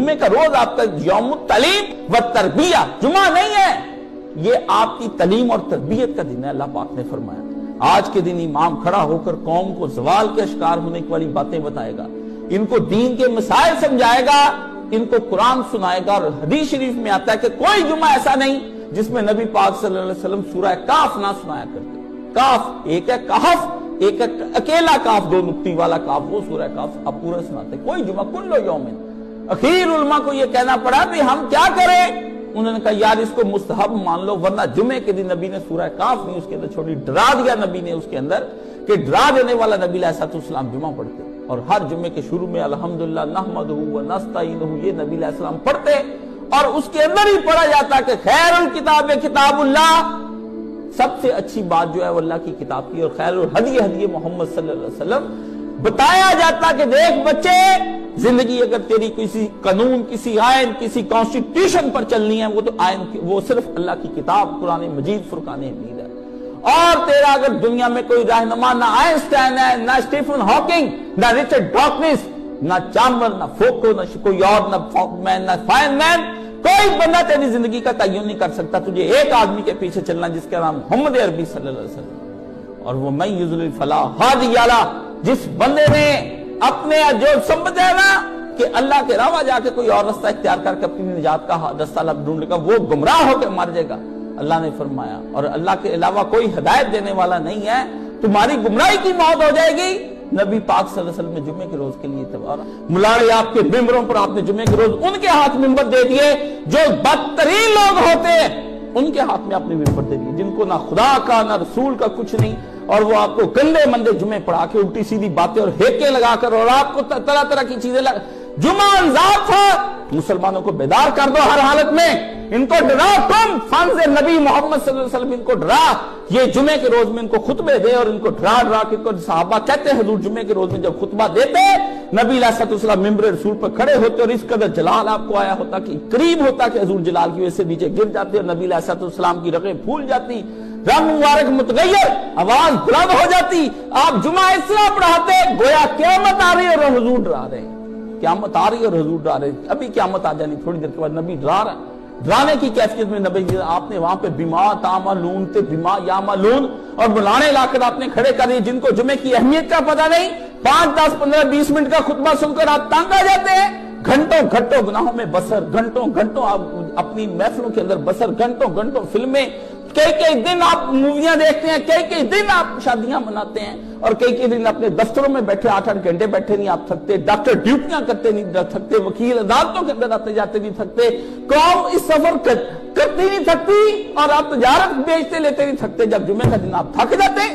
जुमे का रोज आपका यौम तलीम व तरबिया। जुमा नहीं है। ये आपकी तलीम और तरबियत का दिन है, अल्लाह पाक ने फरमाया। आज के दिन इमाम खड़ा होकर कौम को जवाल के शिकार होने वाली बातें बताएगा। इनको दीन के मिसाइल समझाएगा, इनको कुरान सुनाएगा और हदीस शरीफ में आता है कि कोई जुमा ऐसा नहीं जिसमें नबी पाक सल्लल्लाहु अलैहि वसल्लम सूरह काफ ना सुनाया करते। काफ एक है कहफ एक है अकेला काफ, दो नुक्ति वाला काफ, वो सूरह काफ अब पूरा सुनाते। कोई जुमा कुल्लो यौमिन। अखीर उलमा को यह कहना पड़ा कि हम क्या करें? उन्होंने कहा, यार, इसको मुस्तहब मान लो, वरना जुमे के दिन नबी ने सूरह काफ नहीं, उसके अंदर छोड़ी डरा दिया नबी ने उसके अंदर कि डरा देने वाला नबी इस्लाम जुमा पढ़ते और हर जुमे के शुरू में अल्हम्दुलिल्लाह नहमद ये नबी सलाम पढ़ते और उसके अंदर ही पढ़ा जाता कि खैर किताब किताबुल्लाह, सबसे अच्छी बात जो है अल्लाह की किताब की और खैर हदी हदी मोहम्मद सल्लल्लाहु अलैहि वसल्लम, बताया जाता कि देख बच्चे ज़िंदगी अगर तेरी किसी कानून, किसी आयन, किसी कॉन्स्टिट्यूशन पर चलनी है, वो तो आयन वो सिर्फ़ अल्लाह की किताब पुराने मजीद, फुरकान हमीद है। और तेरा अगर दुनिया में कोई रहनुमा, ना आइंस्टाइन है, ना स्टीफन हॉकिंग, ना रिचर्ड डॉकनिस, ना चामर ना फोको, ना कोई और ना फॉकमैन ना फाइनमैन कोई बंदा तेरी ज़िंदगी का तयन नहीं कर सकता। तुझे एक आदमी के पीछे चलना जिसका नाम मोहम्मद अरबी सल्लल्लाहु अलैहि वसल्लम। और वो मैं युजुल फला हाद याला, जिस बंदे ने अपने जो समझा ना कि अल्लाह के अलावा जाके कोई और रास्ता इख्तियार करके अपनी निजात का रास्ता ढूंढेगा वो गुमराह होकर मर जाएगा। अल्लाह ने फरमाया, और अल्लाह के अलावा कोई हिदायत देने वाला नहीं है। तुम्हारी गुमराही की मौत हो जाएगी। नबी पाक सल्लल्लाहु में जुमे के रोज के लिए मुलाड़े आपके मिम्बरों पर आपने जुमे के रोज उनके हाथ मिम्बर दे दिए, जो बदतरीन लोग होते हैं, उनके हाथ में आपने मिम्बर दे दिए, जिनको ना खुदा का, ना रसूल का कुछ नहीं। और वो आपको गंदे मंदे जुमे पढ़ा के उल्टी सीधी बातें और हेके लगाकर और आपको तरह तरह की चीज़ें लगा जुमा था मुसलमानों को बेदार कर दो हर हालत में। इनको डरा तुम फंज नबी मोहम्मद वसल्लम, इनको डरा। ये जुमे के रोज में इनको खुतबे दे और इनको डरा डरा के साहबा कहते हैं जुमे के रोज में जब खुतबा देते, नबी मिम्बर रसूल पर खड़े होते और इस कदर जलाल आपको आया होता कि करीब होता कि हजूर जलाल की वजह से नीचे गिर जाते और नबी की रगें फूल जाती। रंग मुबारक मुतगैर आवाज़ बुलंद हो जाती। आप जुमा इस तरह पढ़ाते, गोया क्यामत आ रही और हजूर डरा रहे क्यामत आ रही और हजूर डरा रहे अभी क्यामत आ जानी, थोड़ी देर के बाद नबी डरा रहा डराने की कैफियत में नबी आपने वहाँ पे बीमार तामालून थे बीमा यामालून और बुलाने लाकर आपने खड़े कर दिए, जिनको जुमे की अहमियत का पता नहीं। पाँच, दस, पंद्रह, बीस मिनट का खुतबा सुनकर आप तंग आ जाते हैं। घंटों घंटों गुनाहों में बसर, घंटों घंटों आप अपनी महफिलों के अंदर बसर, घंटों घंटों फ़िल्में कई कई दिन आप मूवियाँ देखते हैं कई कई दिन आप शादियाँ मनाते हैं और कई कई दिन अपने दफ्तरों में बैठे आठ आठ घंटे बैठे नहीं आप थकते डॉक्टर ड्यूटियाँ करते नहीं थकते वकील अदालतों के अंदर आते जाते नहीं थकते कौम इस सफ़र कर, करती नहीं थकती और आप तजारत बेचते लेते नहीं थकते। जब जुमे का दिन आप थक जाते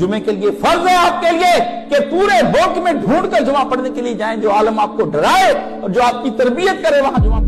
जुमे के लिए फ़र्ज़ है आपके लिए कि पूरे मुल्क में ढूंढ कर जुमा पढ़ने के लिए जाएँ जो आलम आपको डराए और जो आपकी तरबियत करे वहाँ जुमा